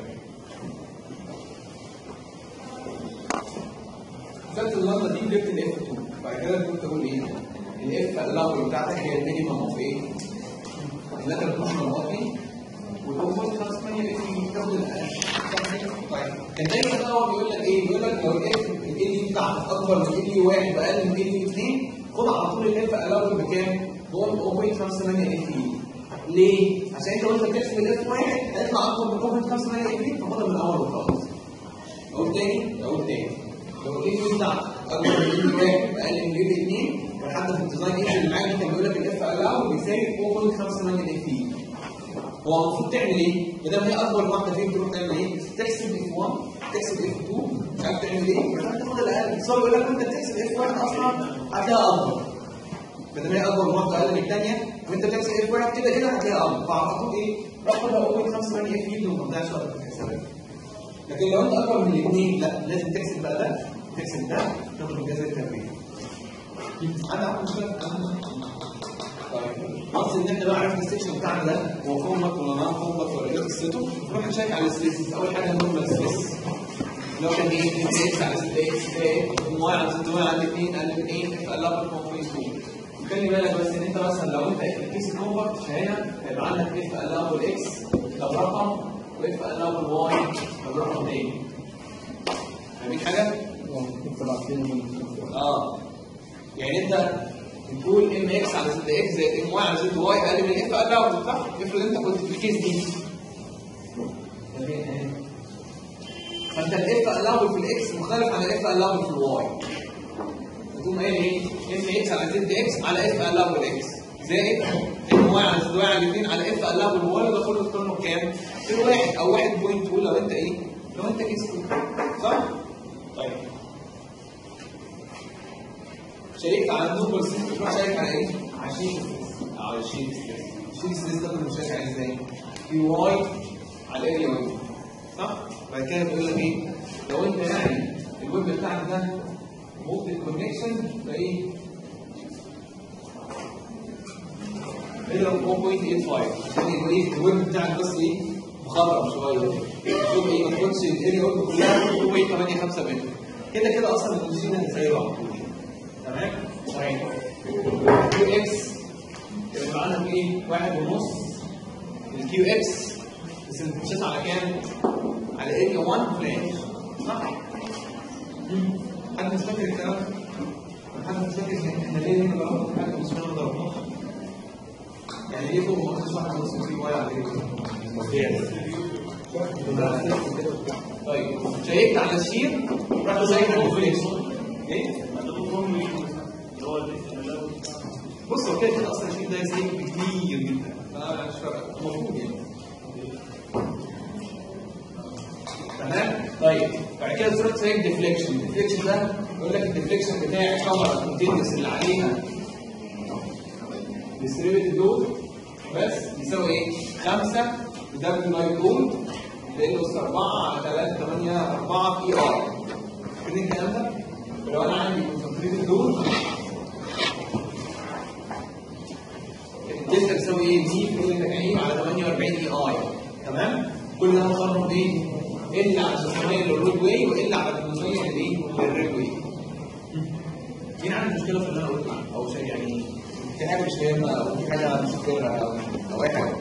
S1: خدت اللحظه دي جبت الاف 2 بعد كده كنت أقول إيه؟ الاف اللحظه بتاعتك هي المينيمم اوف إيه؟ اللي انت بتخش مناطق والأمور خلاص ما هي تاخد الأقل طيب كان دايما هو بيقول لك إيه؟ بيقول لك لو الاف ال بتاعتك أكبر من ال واحد واقل من ال 2 طول الاف الأول بكام؟ هو 0.58 اف ليه؟ عشان أنت وانت بتحسب الاف واحد هيطلع اكبر من 0.58 اف فخدها من الأول وخلاص. أقول تاني أقول تاني لو ال بتاعتك أكبر من واحد واقل من ال 2 وحتى في الديزاين إيش اللي معاك كان بيقول لك الاف الأول بيساوي 0.58 اف هو المفروض تعمل إيه؟ ما دام هي أكبر واحدة فيهم تروح تعمل إيه؟ تحسب إف 1 تحسب إف 2 مش عارف تعمل إيه؟ تاخد الأقل بس هو بيقول لك أنت بتحسب إف 1 أصلا هتلاقيها أكبر ما هي اكبر واحدة أقل من الثانية وانت بتحسب F 1 كده كده هتلاقيها اكبر فعلى طول إيه؟ رقم لو 0.58 F وما تضيعش وقت في الحسابات لكن لو انت اكبر من الاثنين لا لازم تحسب بقى ده تحسب ده تاخد الجزء التربيه أنا عندي مشكله قصدي ان إحنا بقى عرفنا ال section بتاعنا ده هو فورمات ولا نون فورمات ولا إيه قصته نروح ن check على ال stress اول حاجة normal stress اللي هو كان إيه 2 إكس على 6 إكس واي على 6 واي على 2 أقل من إيه اف ال اب 1.2 خلي بالك بس إن أنت مثلا لو أنت الكيس كونفرت فهنا هيبقى عندك اف ال اب الاكس ده برقم واف ال اب الواي ده برقم تاني فاهمين حاجة؟ آه. يعني أنت بتقول ام إكس على 6 إكس زائد ام واي على 6 واي أقل من اف الأول صح؟ افرض أنت كنت في الكيس دي. فأنت الاف الأول في الاكس مختلف عن الاف الأول في الواي تقوم قايل إيه؟ M X على Z X على F allow X زائد M Y على Z Y على 2 على F allow Y ده كله قيمته كام؟ الواحد أو 1.2 لو أنت إيه؟ لو أنت case صح؟ طيب شيكت على ال normal stress تروح check على إيه؟ على check على stress ال shear stress ده كنا بنشيك عليه إزاي؟ Q Y على ال area web صح؟ بعد كده بيقول لك إيه؟ لو أنت يعني الويب بتاعك ده ممكن connection فايه؟ اضرب 1.85 عشان يبقى إيه الويب بتاعك بس إيه؟ مخرب شوية شوف إيه ما تاخدش ال area web كلها 0.85 منها كده كده أصلا هتسيبه على طول تمام؟ طيب. Q X يبقى معانا إيه؟ واحد ونص. ال Q X بس ال flanges على كام؟ على area 1 flange صح؟ حد مش فاكر الكلام. ده؟ حد مش فاكر إحنا ليه هنا ضربنا حاجة مش فاهم ضربناها؟ يعني ليه فوق قلتش واحد ونص Q Y على طيب شيكت على ال shear رحت على ال deflection إيه؟ بص هو كده كده أصلا الشيء ده سيء كتير جدا. فانا مش المفروض يعني. تمام؟ طيب. بعد كده صورة check deflection ال deflection ده يقول لك ال deflection بتاع الكمرة ال continuous اللي عليها. distributed load بس يساوي إيه؟ 5 W live load لأنه 4 على 3 8 4 في ار فاكرين الكلام ده؟ لو أنا عندي كونسنتريتد لود الدلتا بتساوي إيه؟ دي كل تكعيب على 48 اي اي تمام؟ كل ده مقارنه بايه؟ ال على 900 للرود واي وال على 800 للايه؟ للريد واي مشكله في اللي انا قلته او شيء يعني في حاجه مش فاهمها او في حاجه مش فاكرها او او اي حاجه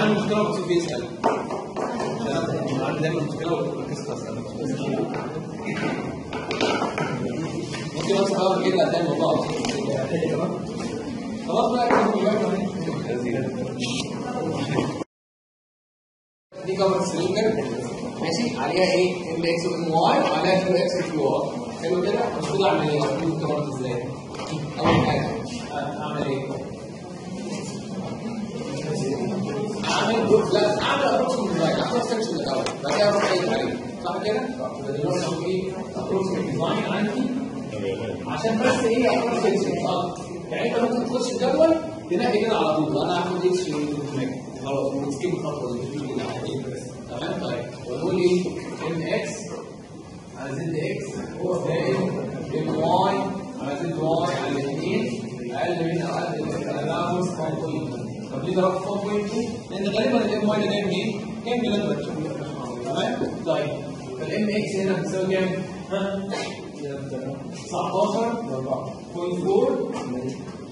S1: عنده مشكله ومكسوف بيسال؟ دايما مشكله وركزت اسال ممكن بس احاول كده هتلاقي الموضوع خلاص بقى دي كفر سلندر ماشي. عليها إيه؟ إم إكس وام واي. وعليها 2 إكس وكيو ار حلو كده؟ المفروض اعمل إيه؟ المفروض إزاي؟ أول حاجة. أعمل إيه؟ اعمل اعمل اعمل اعمل إيه؟ عشان بس إيه section آه يعني انت ممكن تخش الجدول تنقي كده على طول أنا هاخد H خلاص ون skip الخطوه دي تمام طيب ونقول إيه؟ ام إكس على زد إكس هو زائد M Y على Z Y على الاثنين أقل من أقل من ال allowance 1.2 طب ليه ضربت 1.2 لأن غالبا ال M Y جاي منين؟ جاي من الانترتشر تمام طيب فالام إكس هنا بتساوي كام؟ ها 19.4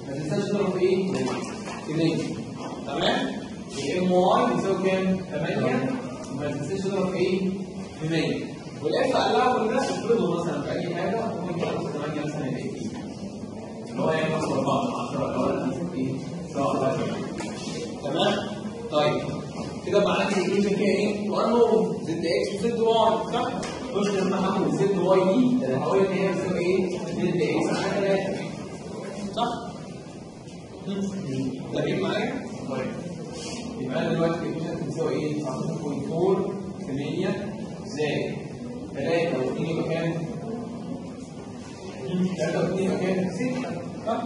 S1: ما تنساش تضرب في إيه؟ في تمام الام واي بيساوي كام؟ 8 ما تنساش تضرب في إيه؟ في 100 والاف قلعه بالناس افرضوا مثلا في أي حاجة ممكن يحط 8 مثلا؟ اللي هو يعني مثلا 4 10 الأول إيه؟ سواء تمام؟ طيب كده معناه إن ال equation فيها إيه؟ وانه زد إكس وزد واي صح؟ مش لما هاخد Z Y دي هقول إن هي بتساوي إيه؟ Z X على 3 صح؟ متابعين معايا؟ طيب يبقى أنا دلوقتي ال equation بتساوي إيه؟ 19.4 في 100 زائد 3 و2 يبقى كام؟ 3 و2 يبقى كام؟ 6 صح؟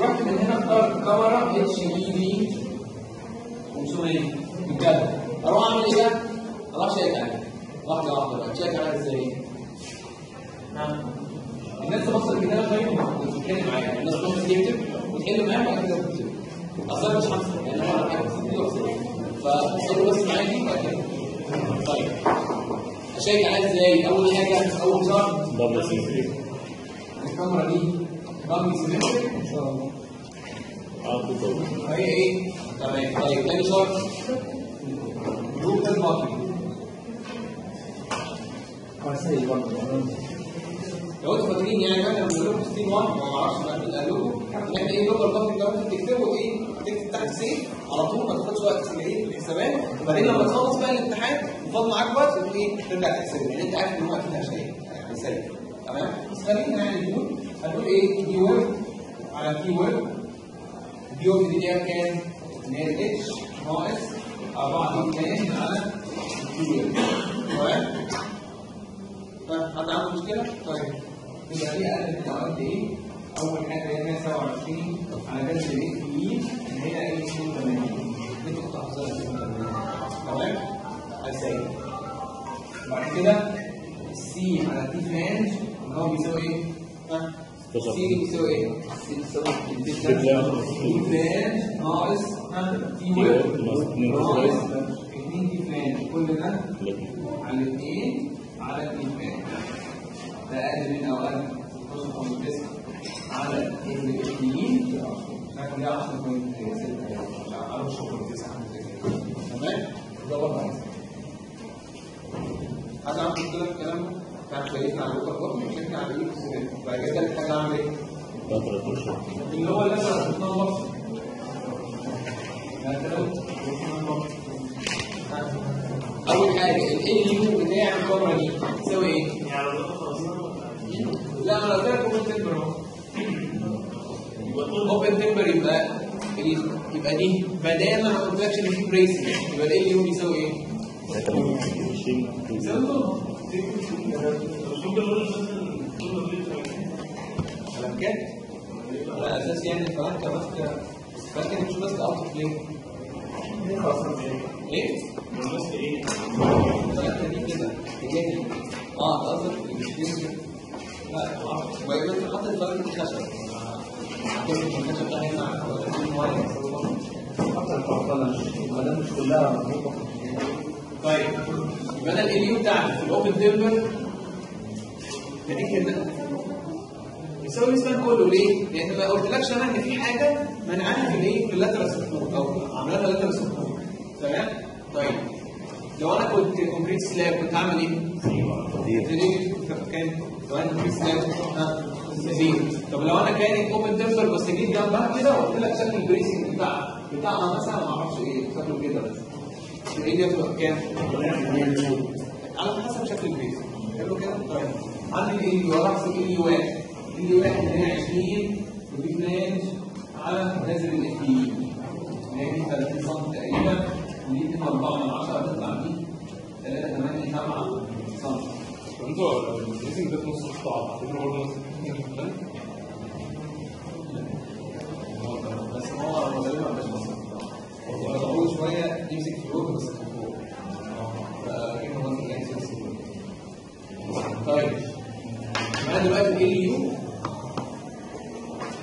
S1: رحت من هنا اختار كمرة H E B 500 بجد أروح اعمل إيه بقى؟ أروح check عليها واحدة واحدة بقى تشيك عليها إزاي؟ نعم. الناس تبص الكتابه طيب وتتكلم معايا. الناس تبص تكتب وتحل معايا وبعد كده تكتب اصل أنا مش حافظ يعني أنا حاجة دي وصلت. فحلوا بس معايا دي وبعد كده. طيب. اشيك عليها إزاي؟ أول حاجة
S4: أول سيمتري
S1: الكاميرا دي بامي سيمتريك إن شاء الله.
S4: آه بالظبط
S1: هي إيه؟ تمام. طيب تاني شرط جروب الباطن لو أنتوا فاكرين يعني إحنا بنقول لكم ستيم 1 ما أعرفش بقى مين قال لكم إحنا إيه لوكال باكينج ده ممكن إيه؟ تكتب تحت سيف على طول ما تاخدش وقت في في الحسابات. وبعدين لما تخلص بقى الامتحان وفاضل معاك وقت تقول إيه؟ ترجع تحسبه. لأن أنت عارف إن الوقت ده هيشيل يعني سريع تمام؟ بس خلينا يعني نقول هنقول إيه كي وورد على كي وورد دي وورد دي كام؟ ان هي الاتش ناقص 4 دي كام على كي وورد تمام طيب حد عنده مشكلة؟ طيب يبقى دي أقل من عملت إيه؟ أول حاجة هي 127 على جذر الإيه في اليمين إن هي إيه 82 دي كنت حافظها 82 تمام؟ هتساوي بعد كده C على T flange اللي هو بيساوي إيه؟ ها؟ C بيساوي إيه؟ C بيساوي T flange ناقص ها؟ T web ناقص 2 T flange كل ده على 2 على 2 flange ده أقل من أو أقل 16.9 على الاثنين ده 10.6 على 10.9 تمام ده برضه عايز حد عنده مشكله في الكلام ده؟ شايفنا على الوقت برضه شايفنا على إيه بعد كده تالت حاجة اعمل إيه؟
S4: فترة الشهر
S1: اللي هو انا حطيناه مصر اول حاجة ال يو بتاع الكاميرا دي يساوي إيه؟
S3: يعني
S1: لا أنا قلت لك اوبن تمبر اهو اوبن تمبر يبقى يبقى دي ما دام أنا ما قلتلكش ان في بريسنج يبقى ال يو بيساوي
S3: إيه؟ بين
S1: على بجد؟ على أساس يعني الفرنكه ماسكه فاكر مش اوت اوف ليه؟ إيه؟
S3: بس إيه
S1: الفرنكه دي كده تجاهي آه قصدك الإكسبيرينس لا ويبقى انت حاطط الفلنكه دي خشب الخشب ده
S2: دام مش كلها
S1: طيب يبقى أنا ال LU بتاعتي في ال open timber هديك كده يساوي ال span كله ليه؟ لأن ما قلتلكش أنا إن في حاجة منعاني في الايه؟ في ال lateral support أو عامله لها lateral support تمام؟ طيب لو أنا كنت complete slab كنت هعمل إيه؟ زيرو كام؟ لو أنا كومبليت سلاب زيرو طب لو أنا كانت اوبن تمبر بس جيت جنبها كده وقلت لك شكل البريسنج بتاع بتاعها مثلا ما أعرفش إيه شكله كده بس إيه دي هتبقى بكام؟ على حسب شكل البيت حلو كده؟ طيب عندي إيه وراح إيه واحد إيه واحد هي 20 ودي فلاش على نازل اللي هي 30 سم تقريبا ودي 2 4 من 10 هتطلع دي 3 8 7 سم
S3: أنتوا الريسنج ده نص نص
S1: بس هو غالبا مش شوية يمسك في الوجه بس في فوق فكده هو. طيب أنا دلوقتي ال يو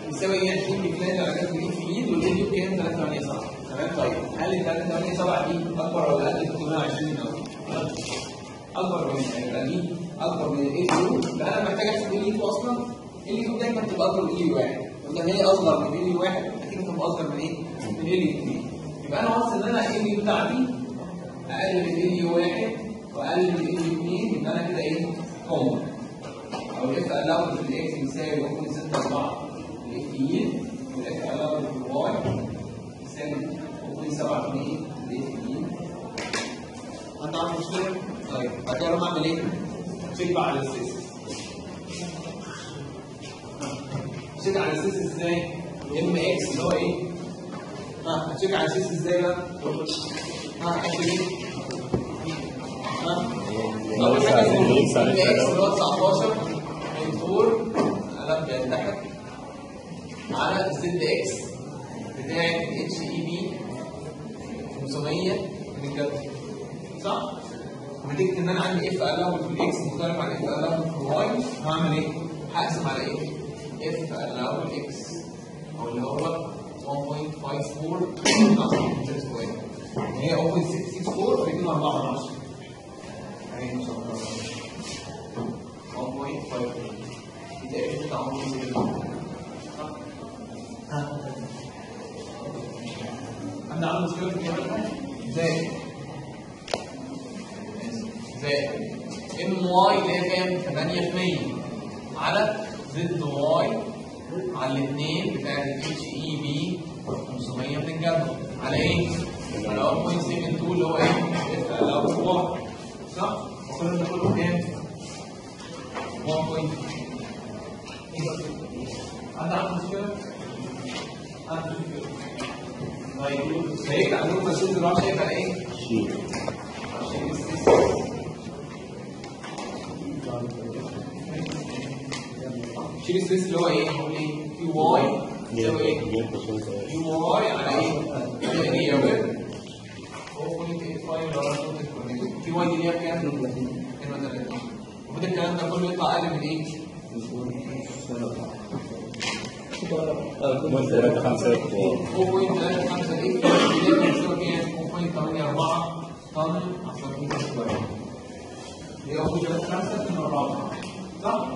S1: يساوي إيه 20 بفلاش على جنب الايد في ايد والال يو كام 3 8 7 تمام طيب هل ال 3 8 7 دي اكبر ولا أقل من 320 أو اكبر من يبقى دي اكبر من ال يو يبقى أنا محتاج احسب ال يو أصلا ال يو دايما تبقى اكبر من ال يو واحد وده هي اصغر من ال يو واحد أكيد هتبقى اصغر من إيه؟ من ال يو 2 يبقى أنا وصل إن أنا ال بتاعتي أقل من ال واحد وأقل من ال 2 يبقى أنا كده إيه؟ كومن أو الاف الاود في الاكس يساوي 1.64 الافتيين والاف الاود في الواي يساوي 1.72 الافتيين أنت عارف مشكلة؟ طيب بعد كده أروح أعمل إيه؟ تشيك على السيس تشيك على السيس إزاي؟ ام إكس اللي هو إيه؟ ها هتشيك على السيس إزاي بقى؟ ها اكتب إيه؟ ها اول حاجة إكس اللي هو 19 الدور قلم بيتحد على الزد إكس بتاع اتش إي بي 500 من الجدول صح؟ نتيجة إن أنا عندي اف الأول في الإكس مختلف عن اف الأول في الواي هعمل إيه؟ هقسم على إيه؟ اف الأول إكس أو اللي هو 1.54 سكوير هي 0.664 في 2 4 من 10 اهي ما شاء الله 1.5 ده إيه بتاع 1.6 عندنا عامل مشكلة في الكلام إزاي؟ زائد ام واي اللي هي كام؟ 8 في 100 على زد واي على الاثنين بتاع الاتش اي بي 500 من الجنب على إيه؟ على 1.72 اللي هو إيه؟ اف على واي صح؟ وكل ده كله كام؟ 1. إيه ده؟ عندك عندك مشكلة؟ عندك مشكلة طيب شايف عندكم ماشين دلوقتي شايف على إيه؟ عشان السيستم شيل السيس اللي هو إيه؟ هقول إيه؟ كيو واي يساوي إيه؟ كيو واي على إيه؟ يعني يا ولد 4.85 لو أنا كنت كونكت كيو واي دي ليها كام؟ 32 المفروض الكلام ده كله يطلع أقل من إيه؟
S4: ثلاثة خمسة
S1: 4.358 يساوي كام؟ 0.84 طن عشان متر سكوير هي 0.35 من الرابعة صح؟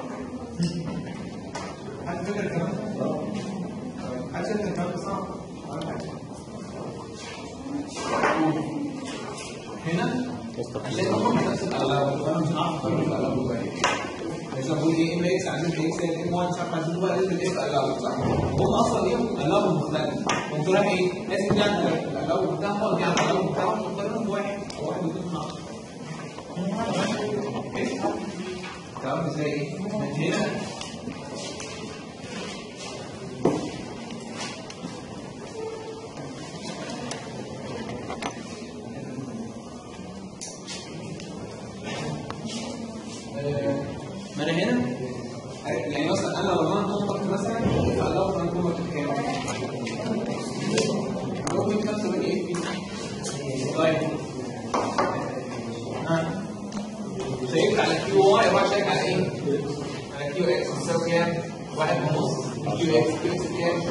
S1: Yeah. هنا يعني مثلا أنا لو أنا مثلا فلو أنا كومباكت كام؟ ممكن 85 طيب ها شيكت على Qy وبعد check على إيه؟ على Qx يساوي كام؟ واحد ونص Qx Qx كام؟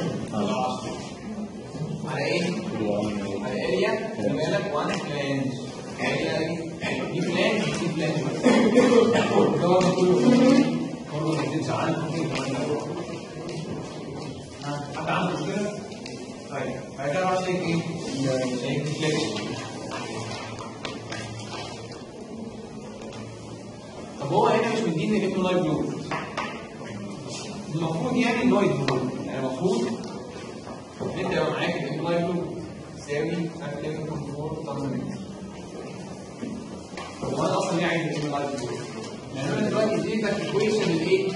S1: على إيه؟ على area خلي بالك 1 flange area إيه؟ دي flange دي flange هو كله برضه ما يزيدش عنه ها حد عنده مشكلة؟ طيب بعد كده بقى check إيه؟ check deflection طب هو هنا مش مديني ال M live load المفروض يعني ان هو يديله يعني المفروض ان انت يبقى معاك ال M live load يساوي 3.4 طن طب هو أنا أصلا ليه عايز ال M live load؟ يعني أنا دلوقتي اديتك equation للايه؟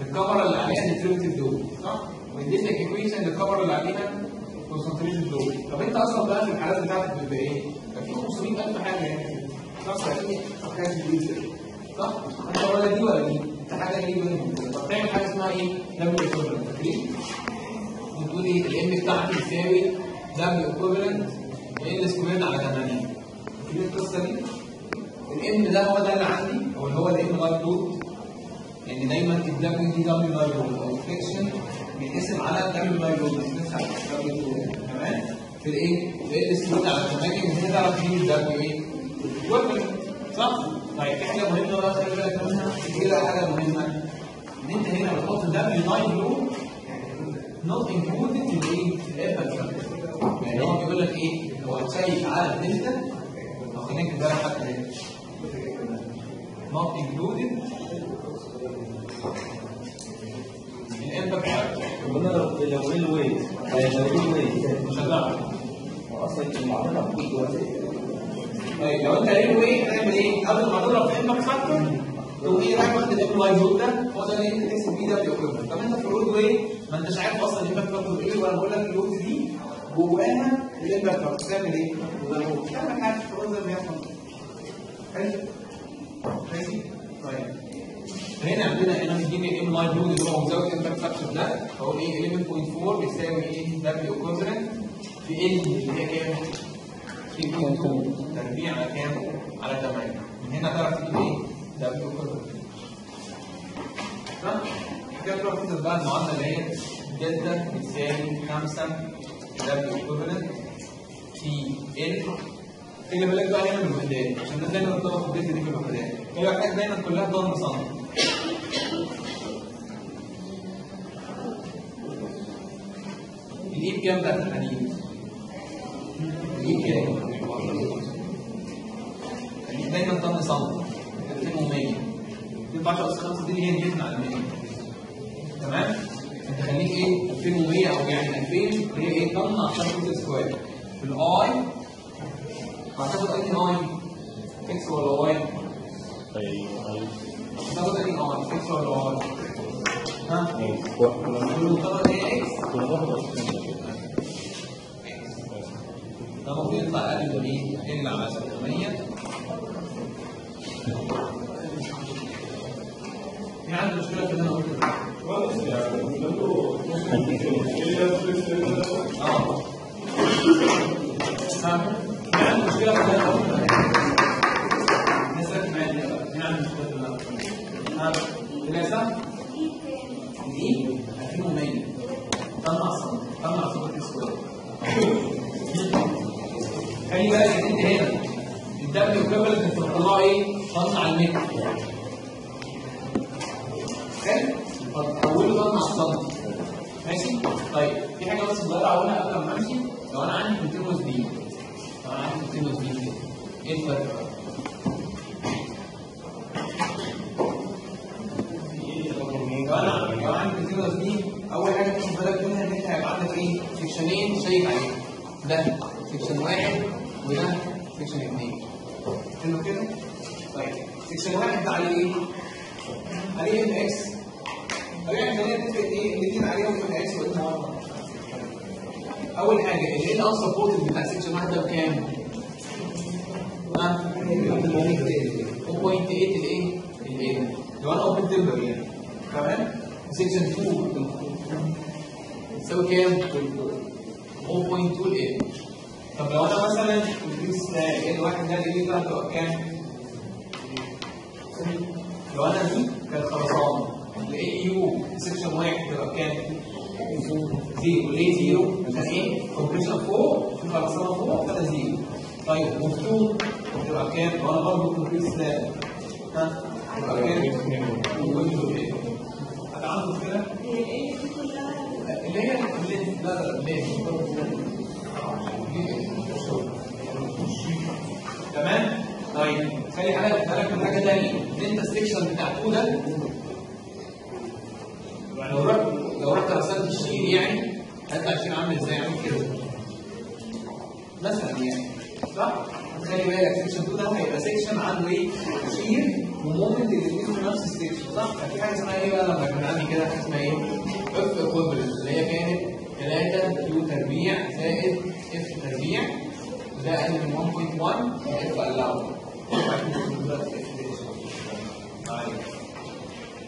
S1: للكمره اللي عليها نيتريتيف دول صح؟ واديتك equation للكمره اللي عليها concentrated دول طب انت أصلا بقى في الحالات بتاعتك بيبقى إيه؟ كان في 500000 حاجة يعني صح أكيد حاجات جديده صح؟ انت ولا دي ولا دي؟ انت حاجة غريبه منهم طب تعمل حاجة اسمها إيه؟ W equivalent فاكرين؟ بتقول إيه؟ ال M بتاعتي يساوي W equivalent L squared على 8 فاكرين القصة دي؟ ال M ده هو ده اللي عندي أو اللي هو ال M live load يعني دايما ال W دي live load أو ال deflection بيتقسم على live load بيتقسم على W تمام؟ في الإيه؟ في L squared على 8 من هنا تعرف تجيب ال W إيه؟ equivalent صح؟ طيب حاجة مهمة بقى خلي بالك منها إيه بقى حاجة مهمة؟ إن أنت هنا بتحط W load not included في الايه؟ في الافل يعني هو بيقول لك إيه؟ هو هتشيك على الدلتا خلينا نكتب ده حتى هنا not included الامباكت
S2: قلنا لو لو إيه الويت لو إيه الويت
S1: مش
S2: المعادله مفروض دلوقتي
S1: طيب لو انت ريل واي هتعمل إيه؟ ما تضرب في امباكت فاكتور تقوم إيه رايح واخد الام لاي زود ده هو ده اللي انت تكسب بيه ده بيوكل طب انت في الرود واي ما انتش عارف أصلا الامباكت فاكتور إيه وأنا بقول لك الرود دي جواها الامباكت فاكتور تعمل إيه؟ تعمل حاجة في ال road ما بيحصل حلو ماشي طيب هنا عندنا هنا مديني ال M live load اللي هو مزود ال impact factor ده فهو إيه 11.4 بيساوي إيه W equivalent في L اللي هي كام؟ 3.2 تربيع على كام؟ على 8 من هنا تعرف تجيب إيه؟ W equivalent صح؟ كده تروح تكتب بقى المعادله اللي هي دلتا بتساوي 5 دبليو ايكوفلنت في ال خلي بالك بقى هنا من الوحدات عشان ده دايما بتطلع في الدلتا دي في الوحدات هي الوحدات دايما كلها ضرب سنتي الايد كام بقى في الحديد؟ الايد كام؟ الإيد دايما طن سنتي 2100 14 أس 5 دي اللي هي نيوتن على 100 تمام؟ انت خليك إيه 2100 أو يعني 2000 اللي هي إيه طن عشان square. في ال I هتاخد انهي I؟ x ولا y؟ هتاخد انهي I؟ x ولا y؟ ها؟ المفترض هي x ده المفروض يطلع أقل من إيه؟ L على 600 في عندي مشكله في اللي أنا قلته ده. آه ها؟ في عندي مشكله في اللي أنا قلته ده. الناس ركز معايا دي بقى. في عندي مشكله في اللي أنا قلته ده. ها؟ ثلاثة دي 2100 طلع صوت طلع صوت السؤال خلي بالك ان انت هنا ال W equivalent انت بتطلعه إيه؟ طن على المتر حلو؟ فتحوله طن على السنتي ماشي؟ طيب في حاجة بس صغيره اقولها قبل ما امشي لو أنا عندي continuous beam لو أنا عندي continuous beam كده إيه الفرق؟ لو أنا لو عندي continuous beam اول حاجة تاخد بالك منها ان انت هيبقى عندك سكشنين شايف عليهم ده section واحد وده section اثنين حلو كده؟ طيب section واحد ده عليه إيه؟ عليه Mx طبيعي خلينا نتفق إيه الاثنين عليهم Mx و M 1 أول حاجة ال L unsupported بتاع section واحدة بكام؟ ها؟ 0.8 الايه؟ الايه؟ لو أنا open timber يعني تمام؟ سيكشن 2 تساوي كام؟ 0.2 الايه؟ طب لو أنا مثلا البيس ال واحد ده الايه بتاعته بكام؟ لو أنا دي كانت خرسانه الاي يو سيكشن واحد تبقى بكام؟ زيرو ليه زيرو؟ عشان إيه؟ كومبريشن فوق في خرسانه فوق فده زيرو طيب مفتوح تبقى كام؟ وأنا برضه كومبريس ها؟ تبقى كام؟ عنده مشكله؟ اللي هي تمام؟ طيب خلي بالك بالك من حاجة ثانية ان انت ال section بتاع two ده لو رحت لو رحت رسمت ال shear يعني هتطلع ال shear عامل إزاي عامل كده مثلا يعني صح؟ خلي بالك section 2 ده هيبقى section عنده إيه؟ shear و moment الاثنين في نفس ال section صح؟ كان في حاجة اسمها إيه بقى لما كان عندي كده حاجة اسمها إيه؟ f equivalent اللي هي كانت 3 q تربيع زائد f تربيع ده أقل من 1.1 f allow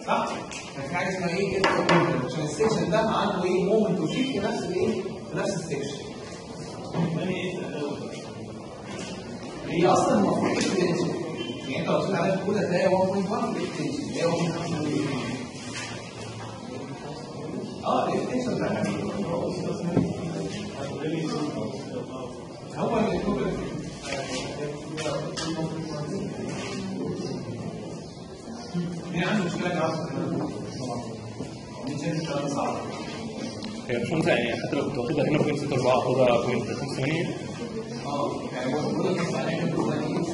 S1: صح؟ كان في حاجة اسمها إيه؟ عشان ال section ده عنده إيه؟ moment و shear في نفس الإيه؟ في نفس ال section هي أصلا المفروض اكستنشن يعني أنت لو بصيت عليها الأولى تلاقي 1.1 اكستنشن تلاقي 1.1 آه الاكستنشن ده هو اللي يكون مين عنده مشكله جراف مين شايف الكلام صعب
S4: هي ممتع يعني حتى لو كنت واخدها هنا بوينت 6 4 اخدها بوينت 8
S1: آه يعني هو بيقول لك عليها بالبلانين